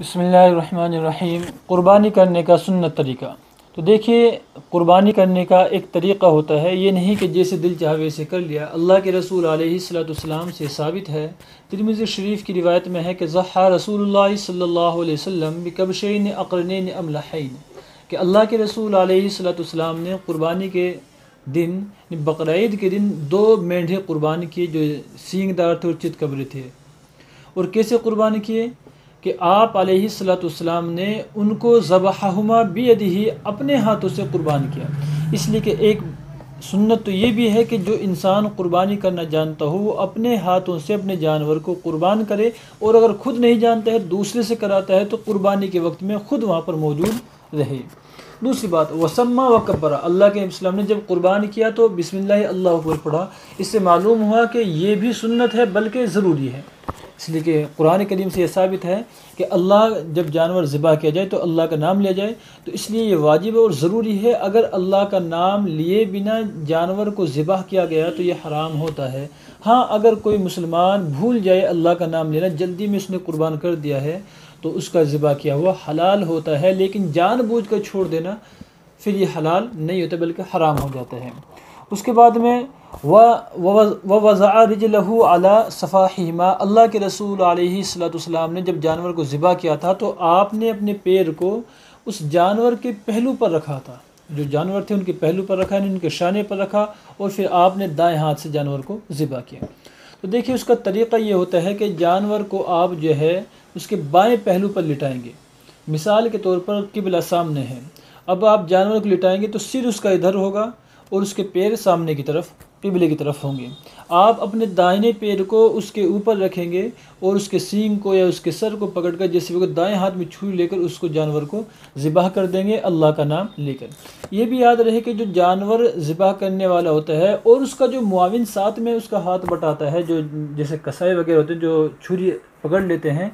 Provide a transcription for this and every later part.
بسم اللہ الرحمن الرحیم۔ قربانی کرنے کا سنت طریقہ۔ تو دیکھیے، قربانی کرنے کا ایک طریقہ ہوتا ہے، یہ نہیں کہ جیسے دل چاہے ویسے کر لیا۔ اللہ کے رسول علیہ الصلاۃ والسلام سے ثابت ہے، ترمذی شریف کی روایت میں ہے کہ ضحیٰ رسول اللہ صلی اللہ علیہ وسلم بکبشین اقرنین املحین، کہ اللہ کے رسول علیہ الصلاۃ والسلام نے قربانی کے دن یعنی بقرعید کے دن دو مینڈھے قربانی کیے جو سینگ دار تھے اور چت قبر تھے۔ اور کیسے قربانی کیے؟ کہ آپ علیہ الصلاۃ والسلام نے ان کو ذبحہما بیدہی اپنے ہاتھوں سے قربان کیا۔ اس لیے کہ ایک سنت تو یہ بھی ہے کہ جو انسان قربانی کرنا جانتا ہو، وہ اپنے ہاتھوں سے اپنے جانور کو قربان کرے اور اگر خود نہیں جانتا ہے، دوسرے سے کراتا ہے، تو قربانی کے وقت میں خود وہاں پر موجود رہے۔ دوسری بات، وسما و قبرہ اللہ کے وسلم نے جب قربان کیا تو بسم اللہ اللہ اکبر پڑھا۔ اس سے معلوم ہوا کہ یہ بھی سنت ہے، بلکہ ضروری ہے۔ اس لیے کہ قرآن کریم سے یہ ثابت ہے کہ اللہ جب جانور ذبح کیا جائے تو اللہ کا نام لیا جائے، تو اس لیے یہ واجب اور ضروری ہے اگر اللہ کا نام لیے بنا جانور کو ذبح کیا گیا تو یہ حرام ہوتا ہے۔ ہاں اگر کوئی مسلمان بھول جائے اللہ کا نام لینا، جلدی میں اس نے قربان کر دیا ہے تو اس کا ذبح کیا ہوا حلال ہوتا ہے، لیکن جان بوجھ کر چھوڑ دینا پھر یہ حلال نہیں ہوتا، بلکہ حرام ہو جاتا ہے۔ اس کے بعد میں و وضاء رجلہ علی صفاحہما اللہ کے رسول علیہ الصلاۃ والسلام نے جب جانور کو ذبح کیا تھا تو آپ نے اپنے پیر کو اس جانور کے پہلو پر رکھا تھا۔ جو جانور تھے ان کے پہلو پر رکھا یعنی ان کے شانے پر رکھا اور پھر آپ نے دائیں ہاتھ سے جانور کو ذبح کیا۔ تو دیکھیے اس کا طریقہ یہ ہوتا ہے کہ جانور کو آپ جو ہے اس کے بائیں پہلو پر لٹائیں گے۔ مثال کے طور پر قبلہ سامنے ہے۔ اب آپ جانور کو لٹائیں گے تو سر اس کا ادھر ہوگا اور اس کے پیر سامنے کی طرف، قبلے کی طرف ہوں گے۔ آپ اپنے دائنے پیر کو اس کے اوپر رکھیں گے اور اس کے سینگ کو یا اس کے سر کو پکڑ کر، جیسے وہ دائیں ہاتھ میں چھری لے کر، اس کو جانور کو ذبح کر دیں گے، اللہ کا نام لے کر۔ یہ بھی یاد رہے کہ جو جانور ذبح کرنے والا ہوتا ہے اور اس کا جو معاون ساتھ میں اس کا ہاتھ بٹاتا ہے، جو جیسے کسائے وغیرہ ہوتے ہیں، جو چھری پکڑ لیتے ہیں،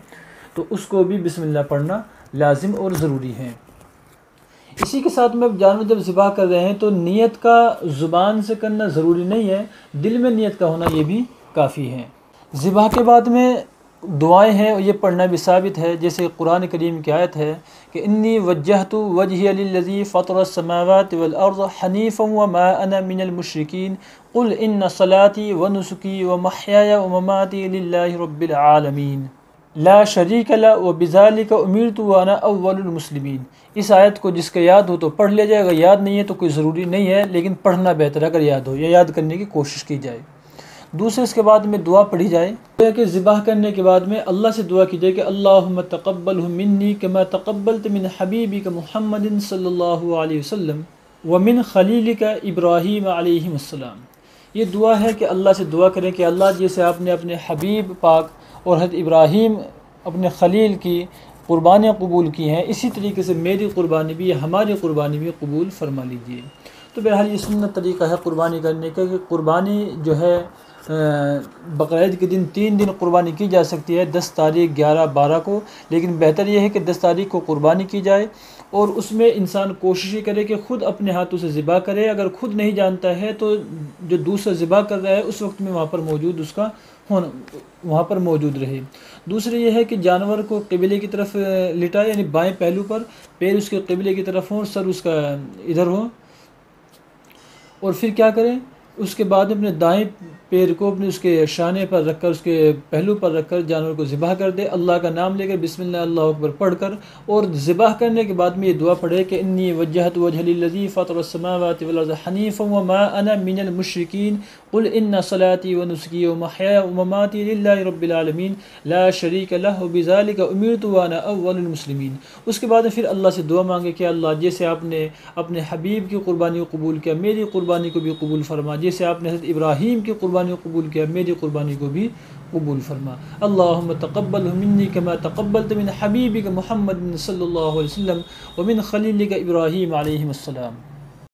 تو اس کو بھی بسم اللہ پڑھنا لازم اور ضروری ہے۔ اسی کے ساتھ میں جانور جب ذبح کر رہے ہیں تو نیت کا زبان سے کرنا ضروری نہیں ہے، دل میں نیت کا ہونا یہ بھی کافی ہے۔ ذبح کے بعد میں دعائیں ہیں اور یہ پڑھنا بھی ثابت ہے، جیسے قرآن کریم کی آیت ہے کہ انی وجہت وجہ علی فطر السماوات والارض حنیفا وما انا من المشرکین۔ قل ان صلاتی و نسکی و محیای و مماتی للہ رب العالمین۔ لا شریک لا و بزالی کا امیر تو وانا اول المسلمین۔ اس آیت کو جس کا یاد ہو تو پڑھ لیا جائے، اگر یاد نہیں ہے تو کوئی ضروری نہیں ہے، لیکن پڑھنا بہتر ہے اگر یاد ہو یا یاد کرنے کی کوشش کی جائے۔ دوسرے، اس کے بعد میں دعا پڑھی جائے۔ کہ ذبح کرنے کے بعد میں اللہ سے دعا کی جائے کہ اللہ تقبل منی کہ میں تقبل من حبیبی کا محمد صلی اللہ علیہ وسلم و من خلیل کا ابراہیم علیہ السلام۔ یہ دعا ہے کہ اللہ سے دعا کریں کہ اللہ جیسے آپ نے اپنے حبیب پاک اور حضرت ابراہیم اپنے خلیل کی قربانیاں قبول کی ہیں، اسی طریقے سے میری قربانی بھی ہماری قربانی بھی قبول فرما لیجیے تو بہرحال یہ سنت طریقہ ہے قربانی کرنے کا کہ قربانی جو ہے بقرعید کے دن تین دن قربانی کی جا سکتی ہے، دس تاریخ، گیارہ، بارہ کو۔ لیکن بہتر یہ ہے کہ دس تاریخ کو قربانی کی جائے اور اس میں انسان کوشش یہ کرے کہ خود اپنے ہاتھوں سے ذبح کرے۔ اگر خود نہیں جانتا ہے تو جو دوسرا ذبح کر رہا ہے، اس وقت میں وہاں پر موجود اس کا ہونا وہاں پر موجود رہے۔ دوسرے یہ ہے کہ جانور کو قبلے کی طرف لٹائے یعنی بائیں پہلو پر، پیر اس کے قبلے کی طرف ہوں، سر اس کا ادھر ہو اور پھر کیا کریں؟ اس کے بعد اپنے دائیں پیر کو اپنے اس کے شانے پر رکھ کر، اس کے پہلو پر رکھ کر جانور کو ذبح کر دے۔ اللہ کا نام لے کر بسم اللہ اللہ اکبر پڑھ کر اور ذبح کرنے کے بعد میں یہ دعا پڑھے کہ انی وجہت وجہ لذی فطر السماوات والارض حنیفا وما انا من المشرکین۔ قل ان صلاتی و نسکی و محیا و مماتی للہ رب العالمین۔ لا شریک لہ، بذالک امرت وانا اول المسلمین۔ اس کے بعد پھر اللہ سے دعا مانگے کہ اللہ، جیسے آپ نے اپنے حبیب کی قربانی کو قبول کیا، میری قربانی کو بھی قبول فرما۔ جیسے آپ نے حضرت ابراہیم کی قربانی قربانی قبول کیا میری قربانی کو بھی قبول فرما. اللہم تقبل منی کما تقبلت من حبیبک محمد صلی اللہ علیہ وسلم ومن خلیلک ابراہیم علیہ السلام.